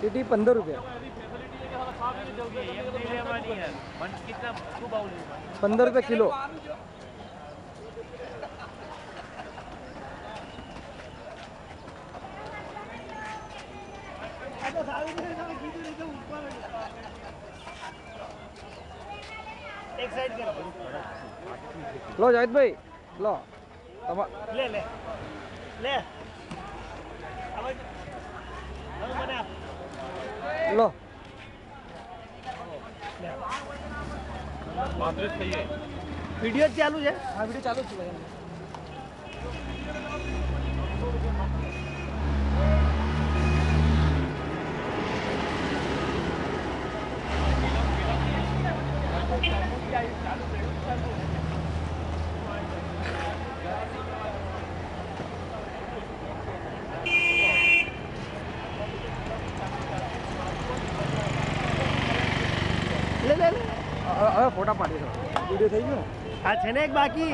City पंद्रह रुपये। पंद्रह रुपये किलो। लो जाहिद भाई लो। ले ले। ले। लो। वीडियो चालू है? हाँ वीडियो चालू थी भाई। चालू હવે ફોટા પાડી દો. વીડિયો થઈ ગયો આ છે ને એક બાકી?